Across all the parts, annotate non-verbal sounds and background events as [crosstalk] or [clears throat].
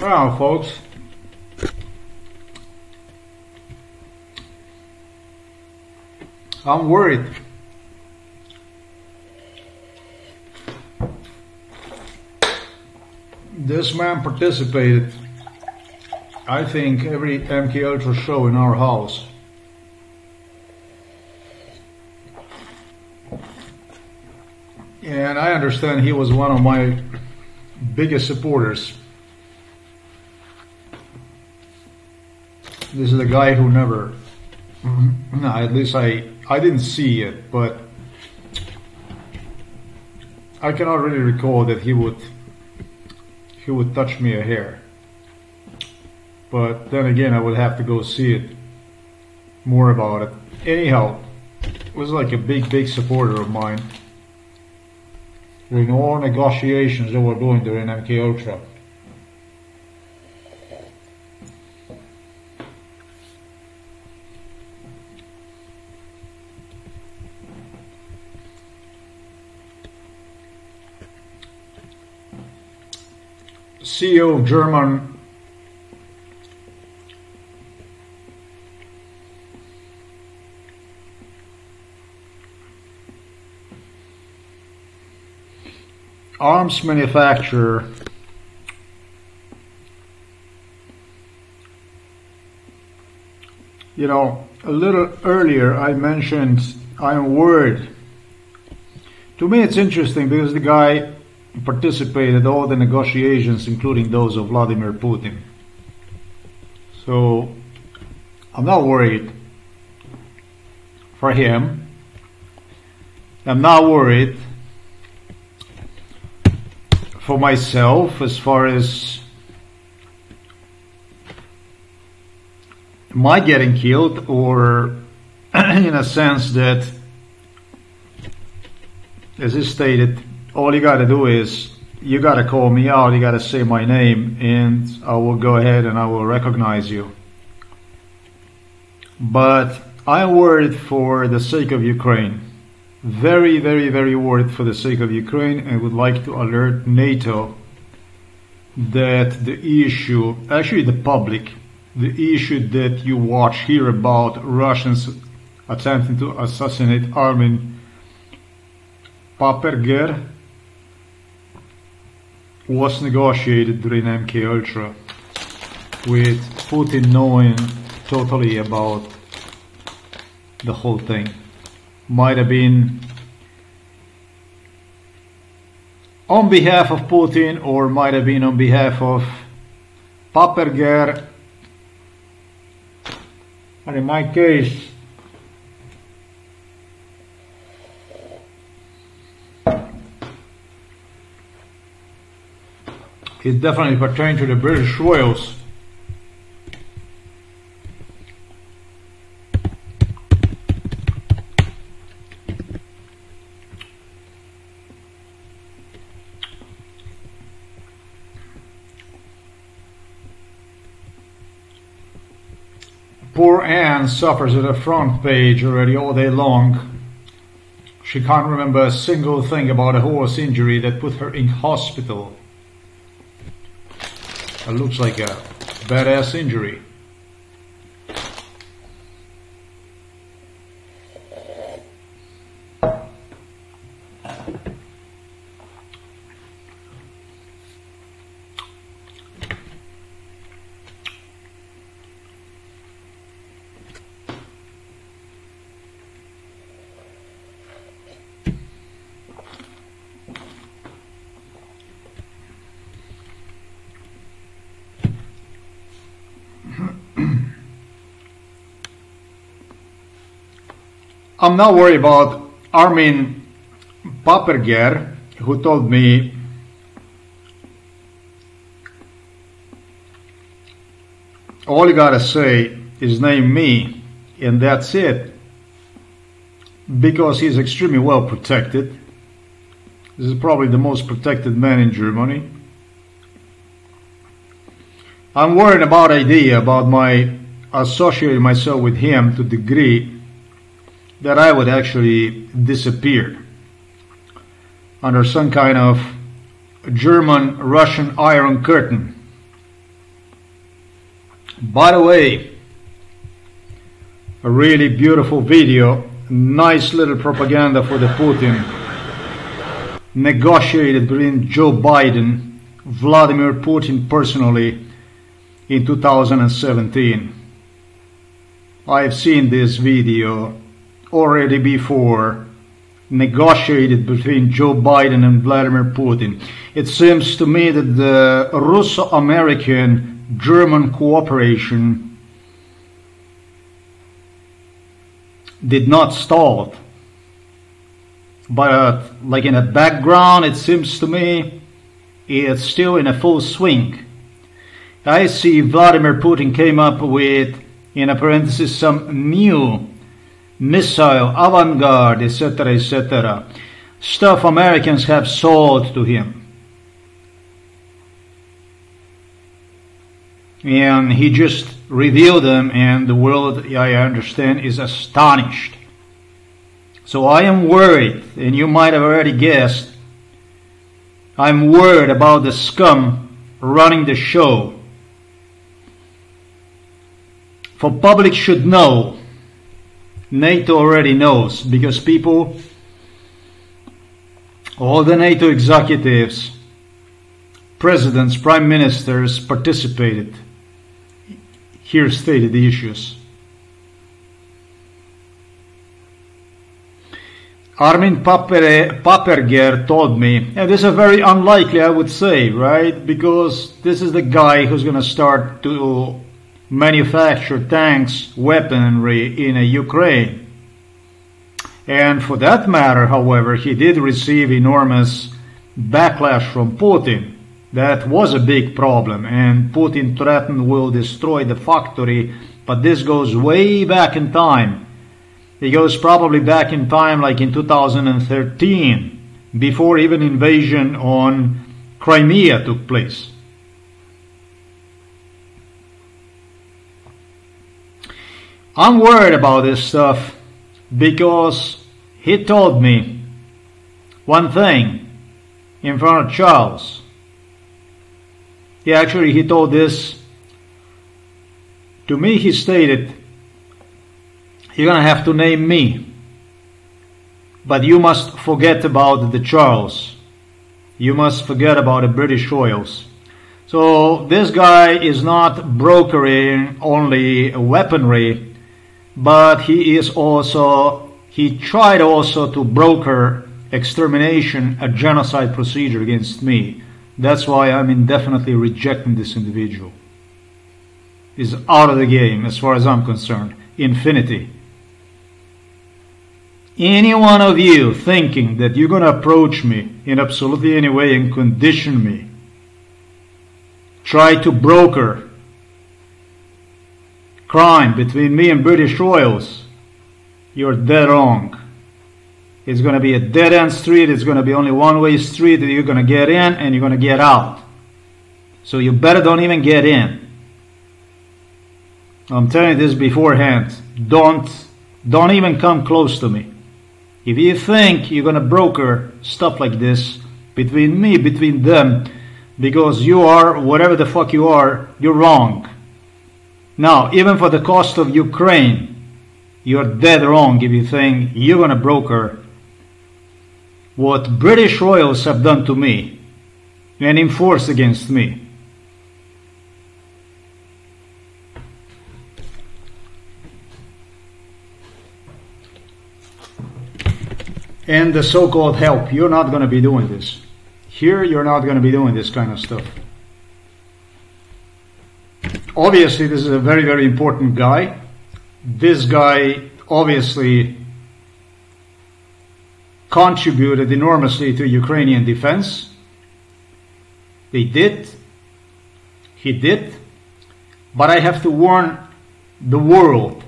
Well, folks, I'm worried. This man participated, I think, every MK Ultra show in our house. And I understand he was one of my biggest supporters. This is a guy who never, no, at least I, I didn't see it, but I cannot really recall that he would, he would touch me a hair. But then again, I would have to go see it more about it. Anyhow, was like a big, big supporter of mine during all negotiations that were going during MK Ultra. CEO of German. Arms manufacturer. You know a little earlier I mentioned I'm worried to me it's interesting because the guy participated all the negotiations including those of Vladimir Putin. So I'm not worried for him. I'm not worried for myself as far as my getting killed or [clears throat] in a sense that as he stated all you got to do is you got to call me out you got to say my name and I will go ahead and I will recognize you. But I'm worried for the sake of Ukraine. Very, very, very worried for the sake of Ukraine and would like to alert NATO that the issue, actually the public, the issue that you watch here about Russians attempting to assassinate Armin Papperger was negotiated during MK Ultra with Putin knowing totally about the whole thing might have been on behalf of Putin or might have been on behalf of Papperger. And in my case, it definitely pertained to the British Royals. Poor Anne suffers at the front page already all day long. She can't remember a single thing about a horse injury that put her in hospital. It looks like a badass injury. I'm not worried about Armin Papperger, who told me all you gotta say is name me, and that's it. Because he's extremely well protected. This is probably the most protected man in Germany. I'm worried about idea about my associating myself with him to degree that I would actually disappear under some kind of German Russian Iron Curtain. By the way, a really beautiful video, nice little propaganda for the Putin, negotiated between Joe Biden, Vladimir Putin personally in 2017. I've seen this video already before negotiated between Joe Biden and Vladimir Putin. It seems to me that the Russo-American German cooperation did not stall. But like in the background, it seems to me it's still in a full swing. I see Vladimir Putin came up with, in a parenthesis, some new missile, Avangard, etc., etc. Stuff Americans have sold to him. And he just revealed them and the world, I understand, is astonished. So I am worried, and you might have already guessed, I'm worried about the scum running the show. For public should know NATO already knows because people, all the NATO executives, presidents, prime ministers participated. Here stated the issues. Armin Papperger told me, and this is very unlikely, I would say, right? Because this is the guy who's going to start to manufacture tanks, weaponry in Ukraine. And for that matter, however, he did receive enormous backlash from Putin. That was a big problem, and Putin threatened will destroy the factory, but this goes way back in time. It goes probably back in time like in 2013, before even invasion on Crimea took place. I'm worried about this stuff because he told me one thing in front of Charles. He actually he told this to me. He stated you're to have to name me but you must forget about the Charles. You must forget about the British oils so this guy is not brokering only weaponry but he is also he tried also to broker extermination a genocide procedure against me. That's why i'm indefinitely rejecting this individual. Is out of the game as far as i'm concerned. Infinity. Any one of you thinking that you're going to approach me in absolutely any way and condition me try to broker crime between me and British Royals, you're dead wrong. It's going to be a dead end street. It's going to be only one way street that you're going to get in and you're going to get out. So you better don't even get in. I'm telling you this beforehand. Don't, don't even come close to me. If you think you're going to broker stuff like this between me, between them, because you are whatever the fuck you are, you're wrong. Now, even for the cost of Ukraine, you're dead wrong if you think you're going to broker what British royals have done to me and enforce against me. And the so called help, you're not going to be doing this. Here, you're not going to be doing this kind of stuff obviously this is a very, very important guy. This guy obviously contributed enormously to Ukrainian defense. They did. He did. But I have to warn the world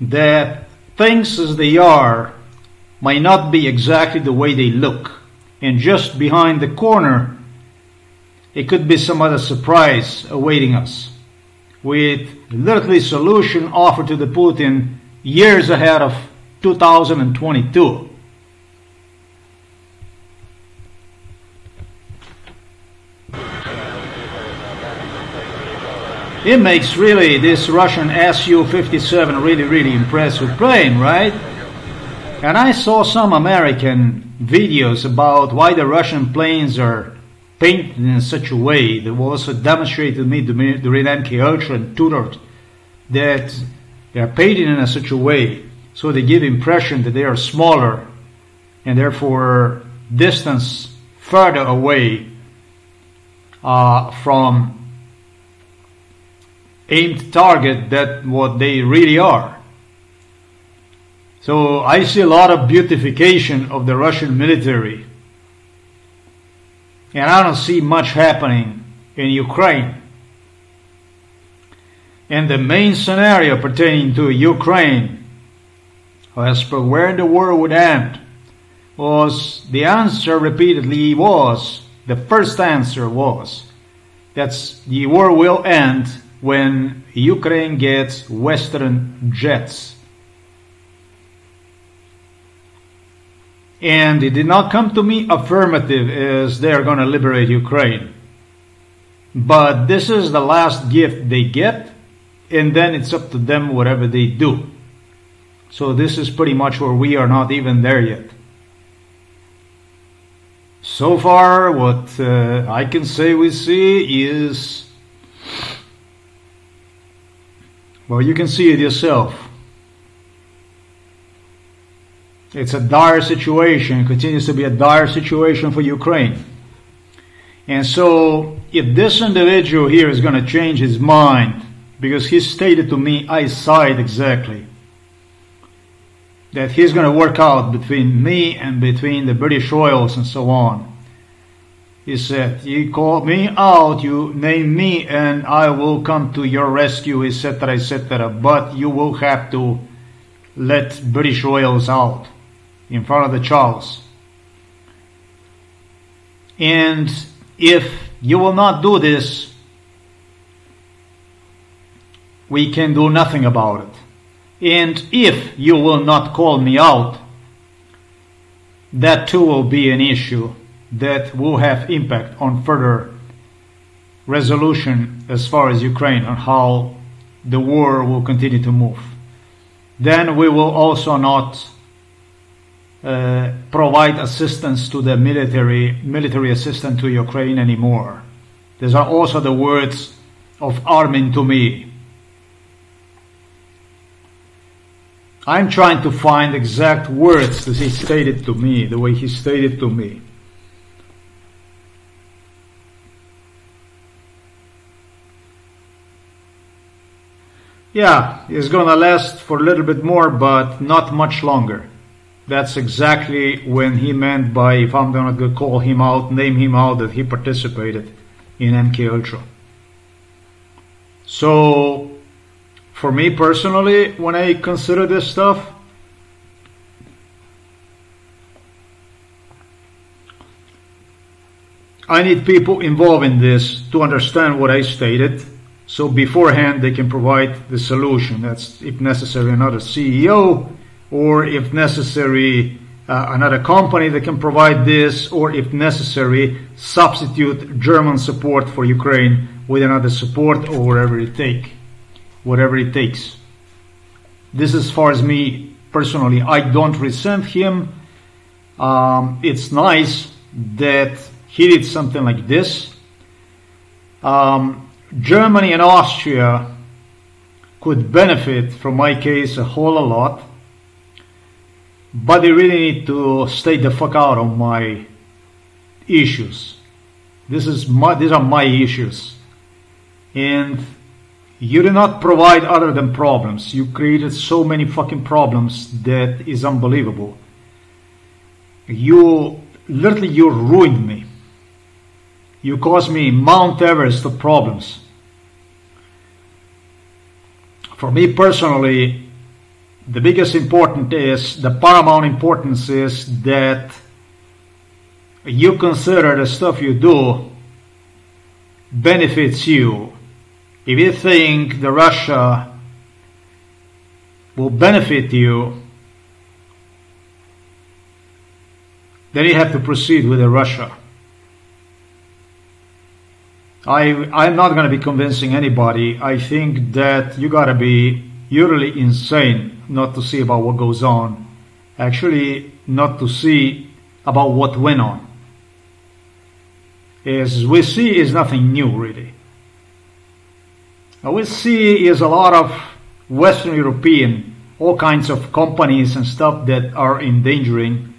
that things as they are might not be exactly the way they look. And just behind the corner it could be some other surprise awaiting us with literally solution offered to the Putin years ahead of 2022. it makes really this Russian Su-57 really, really impressive plane, right? And I saw some American videos about why the Russian planes are painted in such a way that was also demonstrated to me during MK Ultra and tutored that they are painted in such a way so they give impression that they are smaller and therefore distance further away uh, from aimed target that what they really are. So I see a lot of beautification of the Russian military. And I don't see much happening in Ukraine. And the main scenario pertaining to Ukraine, as per where the war would end, was the answer repeatedly was, the first answer was, that the war will end when Ukraine gets Western jets. And it did not come to me affirmative as they are going to liberate Ukraine. But this is the last gift they get, and then it's up to them whatever they do. So this is pretty much where we are not even there yet. So far, what uh, I can say we see is well, you can see it yourself. It's a dire situation, it continues to be a dire situation for Ukraine. And so, if this individual here is going to change his mind, because he stated to me, I side exactly, that he's going to work out between me and between the British Royals and so on. He said, You call me out, you name me, and I will come to your rescue, etc., etc. But you will have to let British Royals out in front of the Charles. And if you will not do this, we can do nothing about it. And if you will not call me out, that too will be an issue that will have impact on further resolution as far as Ukraine on how the war will continue to move. Then we will also not uh, provide assistance to the military military assistance to Ukraine anymore. These are also the words of Armin to me. I'm trying to find exact words that he stated to me, the way he stated to me. Yeah, it's gonna last for a little bit more, but not much longer. That's exactly when he meant by if I'm gonna call him out, name him out, that he participated in MK Ultra. So, for me personally, when I consider this stuff, I need people involved in this to understand what I stated so beforehand, they can provide the solution. That's if necessary another CEO, or if necessary uh, another company that can provide this, or if necessary substitute German support for Ukraine with another support or whatever it take, whatever it takes. This as far as me personally, I don't resent him. Um, it's nice that he did something like this. Um, Germany and Austria could benefit from my case a whole lot, but they really need to stay the fuck out of my issues. This is my, these are my issues. And you do not provide other than problems. You created so many fucking problems that is unbelievable. You literally you ruined me. You caused me Mount Everest of problems. For me personally, the biggest important is, the paramount importance is that you consider the stuff you do benefits you. If you think the Russia will benefit you, then you have to proceed with the Russia. I, I'm not going to be convincing anybody. I think that you got to be utterly insane not to see about what goes on. Actually, not to see about what went on. As we see is nothing new really. What we see is a lot of Western European, all kinds of companies and stuff that are endangering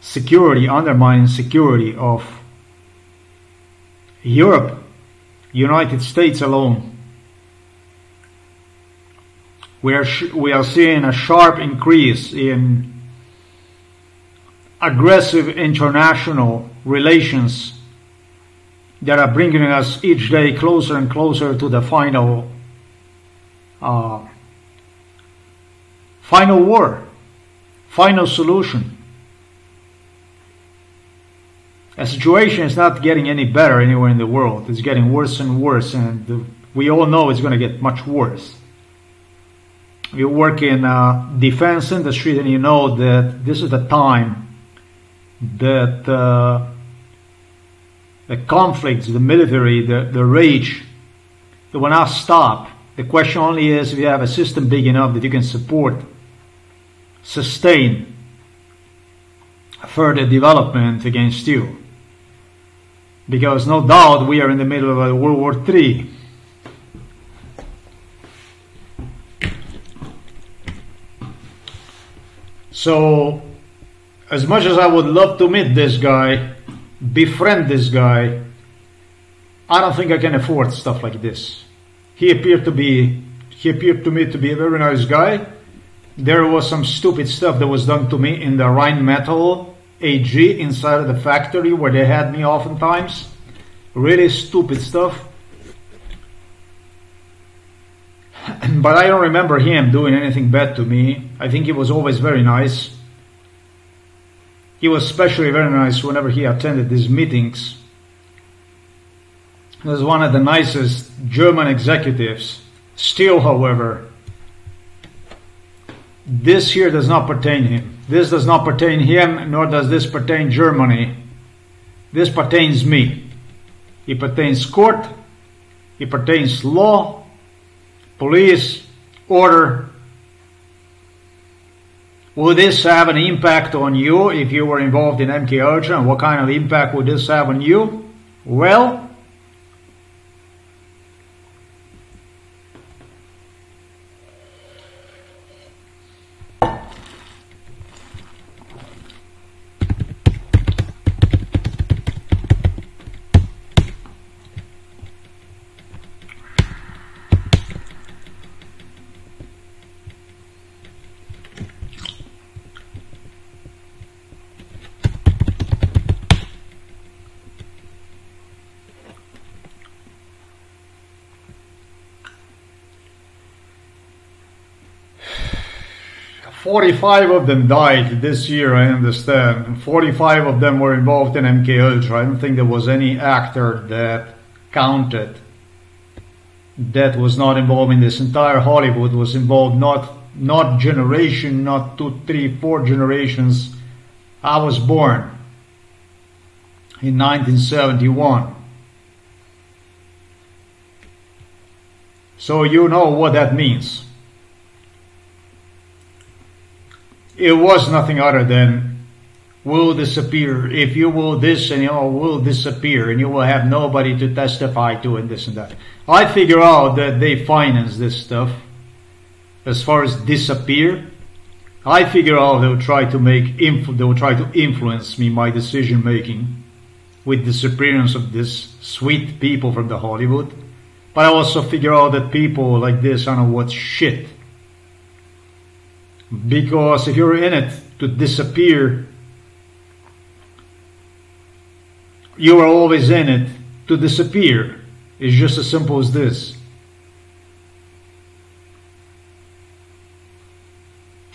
security, undermining security of Europe, United States alone. We are, we are seeing a sharp increase in aggressive international relations that are bringing us each day closer and closer to the final uh, final war, final solution. The situation is not getting any better anywhere in the world. It's getting worse and worse, and we all know it's going to get much worse. You work in uh, defense industry, and you know that this is the time that uh, the conflicts, the military, the, the rage, it will not stop. The question only is if you have a system big enough that you can support, sustain further development against you because no doubt we are in the middle of a World War III. So, as much as I would love to meet this guy, befriend this guy, I don't think I can afford stuff like this. He appeared to be, he appeared to me to be a very nice guy. There was some stupid stuff that was done to me in the Rheinmetall AG inside of the factory where they had me oftentimes. Really stupid stuff. [laughs] but I don't remember him doing anything bad to me. I think he was always very nice. He was especially very nice whenever he attended these meetings. He was one of the nicest German executives. Still, however, this here does not pertain him. This does not pertain him, nor does this pertain Germany. This pertains me. It pertains court, it pertains law, police, order. Would this have an impact on you if you were involved in MK Ultra? And what kind of impact would this have on you? Well, 45 of them died this year, I understand. 45 of them were involved in MK Ultra. I don't think there was any actor that counted that was not involved in this. Entire Hollywood was involved, not not generation, not two, three, four generations. I was born in 1971. So you know what that means. It was nothing other than will disappear. If you will this and you will disappear and you will have nobody to testify to and this and that. I figure out that they finance this stuff as far as disappear. I figure out they will try to make influ- they will try to influence me my decision making with disappearance of this sweet people from the Hollywood. But I also figure out that people like this I don't know what shit because if you're in it to disappear, you are always in it to disappear. It's just as simple as this.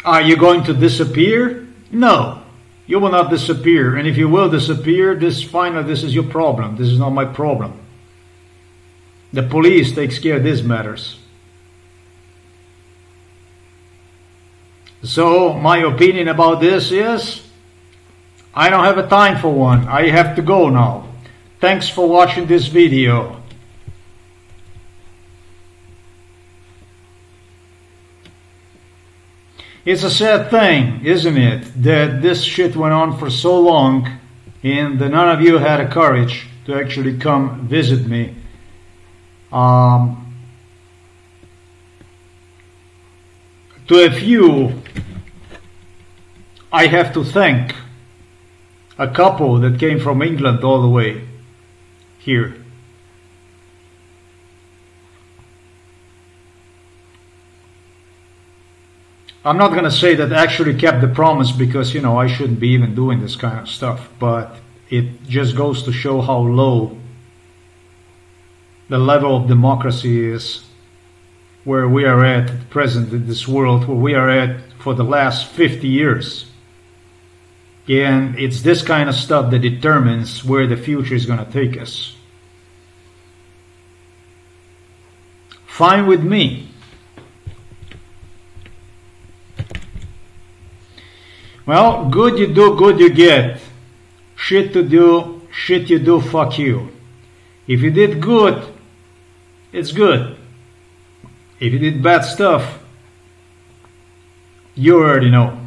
Are you going to disappear? No, you will not disappear. And if you will disappear, this finally, This is your problem. This is not my problem. The police takes care of these matters. So my opinion about this is I don't have a time for one. I have to go now. Thanks for watching this video. It's a sad thing, isn't it, that this shit went on for so long and that none of you had the courage to actually come visit me. Um, to a few, I have to thank a couple that came from England all the way here. I'm not going to say that actually kept the promise because, you know, I shouldn't be even doing this kind of stuff, but it just goes to show how low the level of democracy is where we are at at present in this world, where we are at for the last 50 years. And it's this kind of stuff that determines where the future is going to take us. Fine with me. Well, good you do, good you get. Shit to do, shit you do, fuck you. If you did good, it's good. If you did bad stuff, you already know.